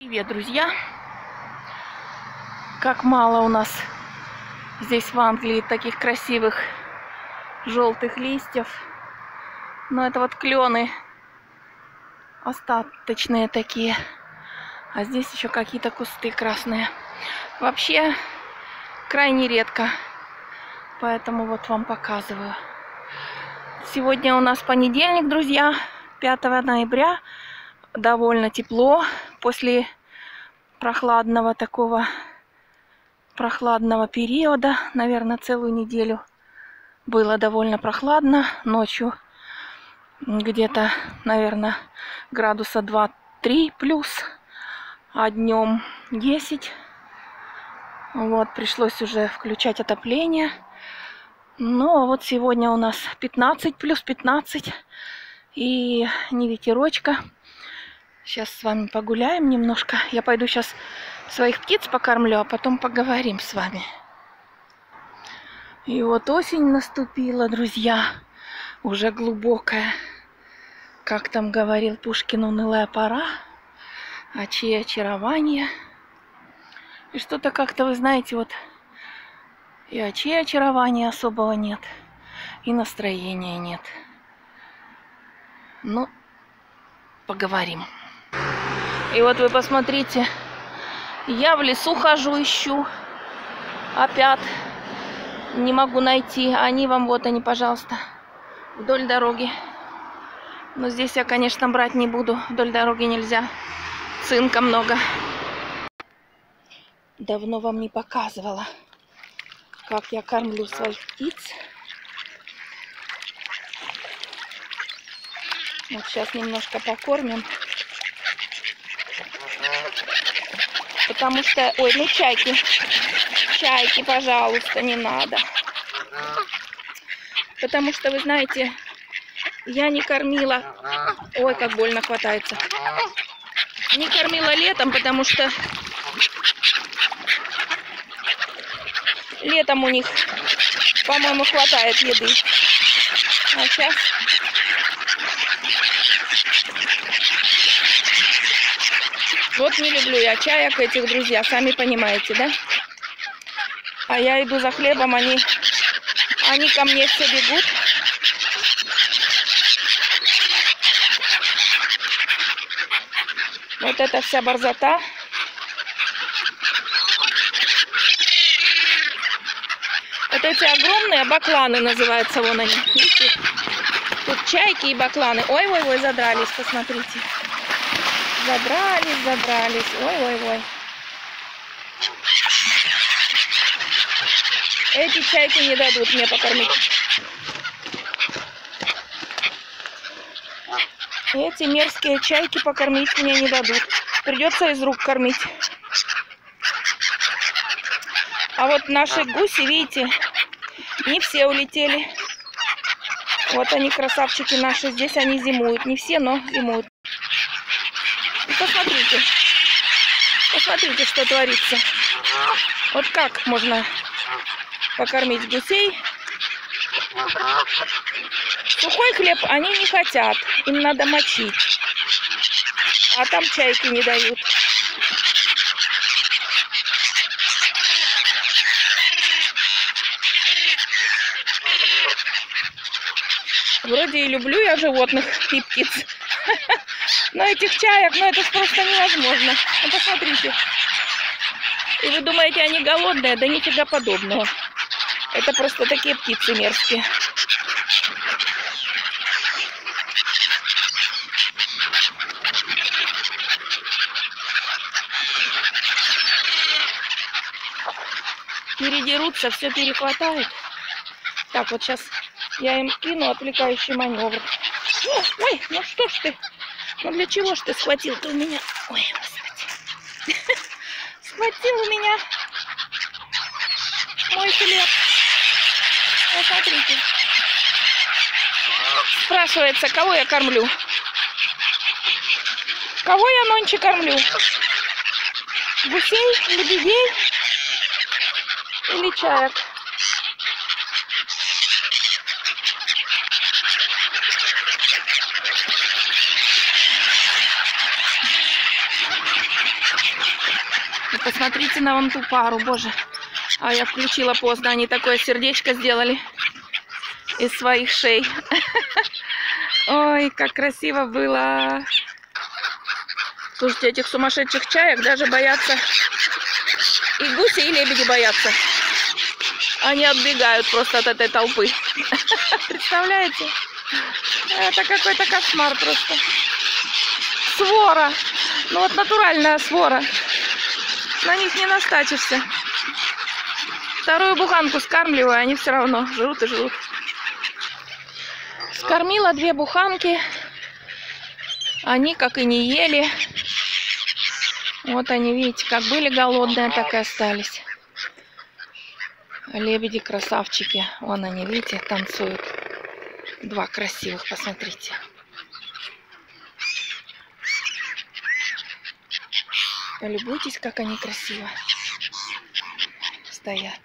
Привет, друзья! Как мало у нас здесь в Англии таких красивых желтых листьев. Но это вот клены остаточные такие. А здесь еще какие-то кусты красные. Вообще крайне редко. Поэтому вот вам показываю. Сегодня у нас понедельник, друзья, 5 ноября. Довольно тепло после прохладного такого прохладного периода, наверное, целую неделю было довольно прохладно. Ночью где-то, наверное, градуса 2-3 плюс, а днем 10. Вот, пришлось уже включать отопление. Ну, а вот сегодня у нас 15 плюс 15 и не ветерочка. Сейчас с вами погуляем немножко. Я пойду сейчас своих птиц покормлю, а потом поговорим с вами. И вот осень наступила, друзья. Уже глубокая. Как там говорил Пушкин, унылая пора. А чьи очарование. И что-то как-то, вы знаете, вот и очи очарования особого нет. И настроения нет. Ну, поговорим. И вот вы посмотрите, я в лесу хожу, ищу. Опять не могу найти. Они вам, вот они, пожалуйста, вдоль дороги. Но здесь я, конечно, брать не буду. Вдоль дороги нельзя. Цинка много. Давно вам не показывала, как я кормлю своих птиц. Вот сейчас немножко покормим. Потому что... Ой, ну чайки. Чайки, пожалуйста, не надо. Потому что, вы знаете, я не кормила... Ой, как больно хватается. Не кормила летом, потому что... Летом у них, по-моему, хватает еды. А сейчас Вот не люблю я чаек этих, друзья, сами понимаете, да? А я иду за хлебом, они, они ко мне все бегут. Вот это вся борзота. Вот эти огромные бакланы называются, вон они. Видите? Тут чайки и бакланы. Ой-ой-ой, задрались, посмотрите. Забрались, забрались. Ой-ой-ой. Эти чайки не дадут мне покормить. Эти мерзкие чайки покормить мне не дадут. Придется из рук кормить. А вот наши гуси, видите, не все улетели. Вот они, красавчики наши. Здесь они зимуют. Не все, но зимуют. Посмотрите. Посмотрите, что творится. Вот как можно покормить гусей. Сухой хлеб они не хотят. Им надо мочить. А там чайки не дают. Вроде и люблю я животных и птиц. Но этих чаек, ну это просто невозможно. Ну посмотрите. И вы думаете, они голодные? Да нифига подобного. Это просто такие птицы мерзкие. Передерутся, все перехватают. Так, вот сейчас я им кину отвлекающий маневр. ой, ну что ж ты? Ну для чего ж ты схватил-то у меня? Ой, господи. Схватил у меня мой хлеб. Вот смотрите. Спрашивается, кого я кормлю? Кого я нонче кормлю? Гусей, лебедей или чаек? И посмотрите на вон ту пару, боже. А я включила поздно, они такое сердечко сделали из своих шей. Ой, как красиво было. Слушайте, этих сумасшедших чаек даже боятся. И гуси, и лебеди боятся. Они отбегают просто от этой толпы. Представляете? Это какой-то кошмар просто. Свора. Ну вот натуральная свора. На них не настачишься. Вторую буханку скармливаю, они все равно жрут и жрут. Скормила две буханки. Они как и не ели. Вот они, видите, как были голодные, так и остались. Лебеди красавчики. Вон они, видите, танцуют. Два красивых, посмотрите. Любуйтесь, как они красиво стоят.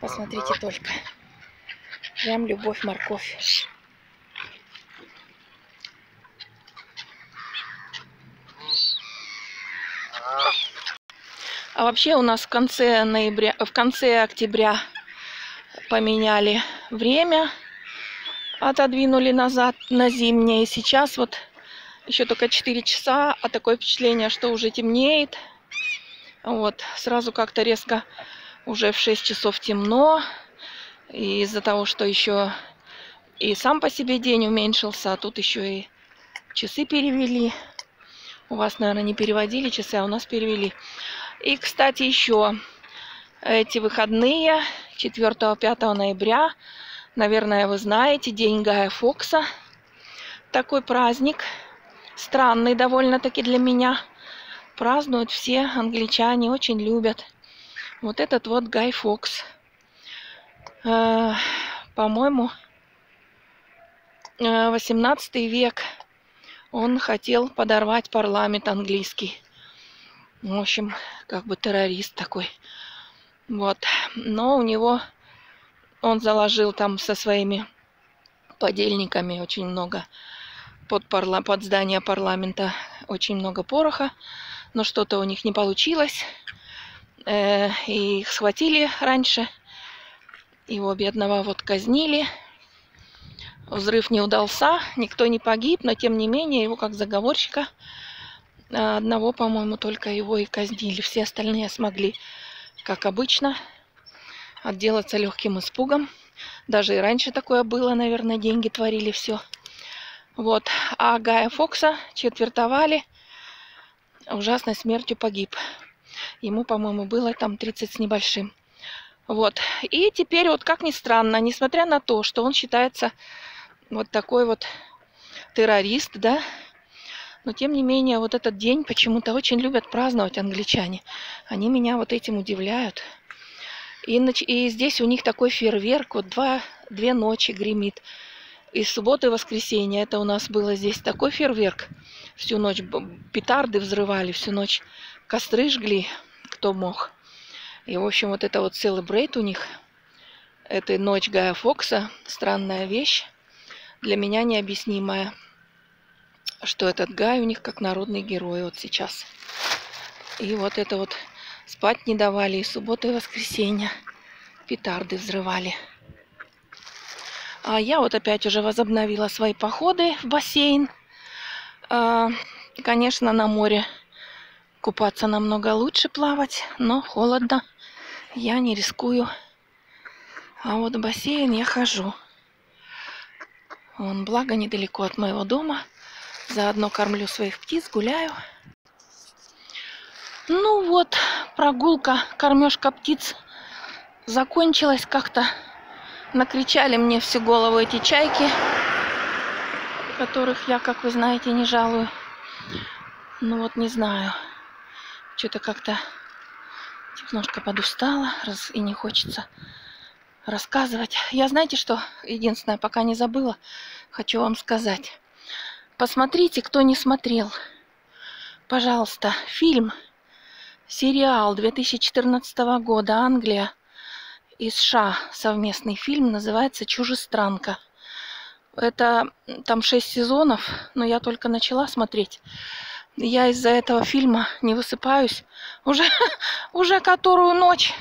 Посмотрите только. Прям любовь, морковь. А вообще у нас в конце ноября, в конце октября поменяли время, отодвинули назад на зимнее. Сейчас вот еще только 4 часа, а такое впечатление, что уже темнеет. Вот, сразу как-то резко уже в 6 часов темно. Из-за того, что еще и сам по себе день уменьшился, а тут еще и часы перевели. У вас, наверное, не переводили часы, а у нас перевели. И, кстати, еще эти выходные, 4-5 ноября, наверное, вы знаете, День Гая Фокса. Такой праздник, странный довольно-таки для меня. Празднуют все англичане, очень любят. Вот этот вот Гай Фокс. Э, по-моему, 18 э, век он хотел подорвать парламент английский. В общем, как бы террорист такой. Вот. Но у него, он заложил там со своими подельниками очень много под, парла, под здание парламента очень много пороха, но что-то у них не получилось. Э, и их схватили раньше. Его бедного вот казнили. Взрыв не удался, никто не погиб, но тем не менее его как заговорщика а одного, по-моему, только его и казнили. Все остальные смогли, как обычно, отделаться легким испугом. Даже и раньше такое было, наверное, деньги творили все. Вот. А Гая Фокса четвертовали, ужасной смертью погиб. Ему, по-моему, было там 30 с небольшим. Вот. И теперь, вот как ни странно, несмотря на то, что он считается вот такой вот террорист, да, но тем не менее, вот этот день почему-то очень любят праздновать англичане. Они меня вот этим удивляют. И, и здесь у них такой фейерверк, вот два, две ночи гремит. И субботы и воскресенье это у нас было здесь такой фейерверк. Всю ночь петарды взрывали, всю ночь костры жгли, кто мог. И, в общем, вот это вот селебрейт у них, это ночь Гая Фокса, странная вещь, для меня необъяснимая что этот Гай у них как народный герой вот сейчас. И вот это вот спать не давали и субботу, и воскресенье. Петарды взрывали. А я вот опять уже возобновила свои походы в бассейн. А, конечно, на море купаться намного лучше плавать, но холодно. Я не рискую. А вот в бассейн я хожу. Он благо недалеко от моего дома. Заодно кормлю своих птиц, гуляю. Ну вот, прогулка, кормежка птиц закончилась как-то. Накричали мне всю голову эти чайки, которых я, как вы знаете, не жалую. Ну вот не знаю. Что-то как-то немножко подустала раз и не хочется рассказывать. Я знаете, что единственное, пока не забыла, хочу вам сказать. Посмотрите, кто не смотрел. Пожалуйста, фильм, сериал 2014 года, Англия и США, совместный фильм, называется «Чужестранка». Это там шесть сезонов, но я только начала смотреть. Я из-за этого фильма не высыпаюсь уже, уже которую ночь,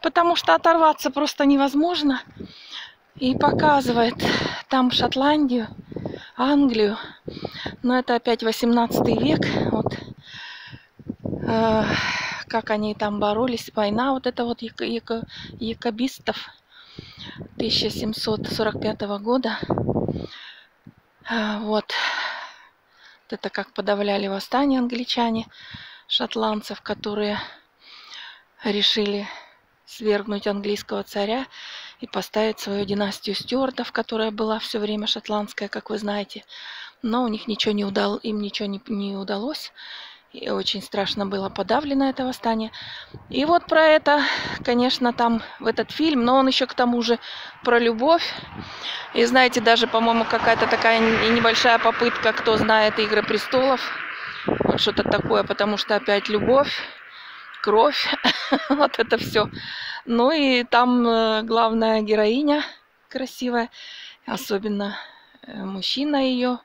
потому что оторваться просто невозможно. И показывает там Шотландию, Англию. Но это опять 18 век. Вот э, как они там боролись, война вот это вот яко, яко, якобистов 1745 года. Э, вот. это как подавляли восстание англичане, шотландцев, которые решили свергнуть английского царя и поставить свою династию стюартов, которая была все время шотландская, как вы знаете. Но у них ничего не удалось, им ничего не, не удалось. И очень страшно было подавлено это восстание. И вот про это, конечно, там в этот фильм, но он еще к тому же про любовь. И знаете, даже, по-моему, какая-то такая небольшая попытка, кто знает «Игры престолов», вот что-то такое, потому что опять любовь, кровь, вот это все. Ну и там э, главная героиня красивая, особенно э, мужчина ее,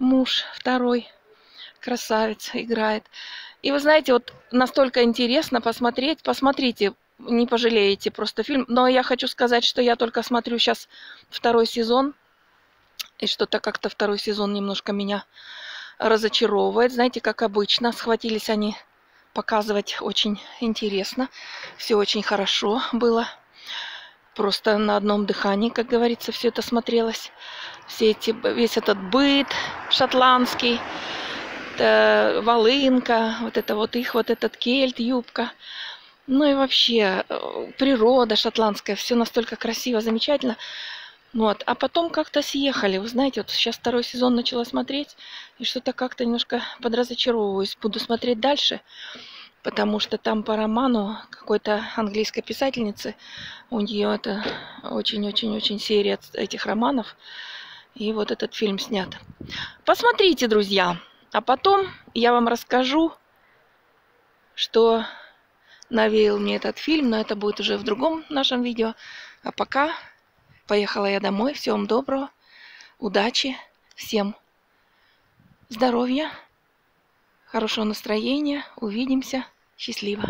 муж второй – красавец играет. И вы знаете, вот настолько интересно посмотреть. Посмотрите, не пожалеете просто фильм. Но я хочу сказать, что я только смотрю сейчас второй сезон. И что-то как-то второй сезон немножко меня разочаровывает. Знаете, как обычно, схватились они показывать очень интересно. Все очень хорошо было. Просто на одном дыхании, как говорится, все это смотрелось. Все эти, весь этот быт шотландский э, волынка, вот это вот их, вот этот кельт, юбка. Ну и вообще э, природа шотландская, все настолько красиво, замечательно. Вот. А потом как-то съехали. Вы знаете, вот сейчас второй сезон начала смотреть, и что-то как-то немножко подразочаровываюсь. Буду смотреть дальше, потому что там по роману какой-то английской писательницы, у нее это очень-очень-очень серия этих романов, и вот этот фильм снят. Посмотрите, друзья! А потом я вам расскажу, что навеял мне этот фильм, но это будет уже в другом нашем видео. А пока поехала я домой. Всем доброго, удачи, всем здоровья, хорошего настроения. Увидимся. Счастливо.